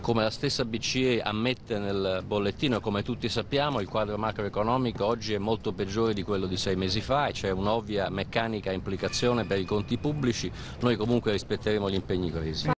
Come la stessa BCE ammette nel bollettino come tutti sappiamo il quadro macroeconomico oggi è molto peggiore di quello di sei mesi fa e c'è un'ovvia meccanica implicazione per i conti pubblici, noi comunque rispetteremo gli impegni presi.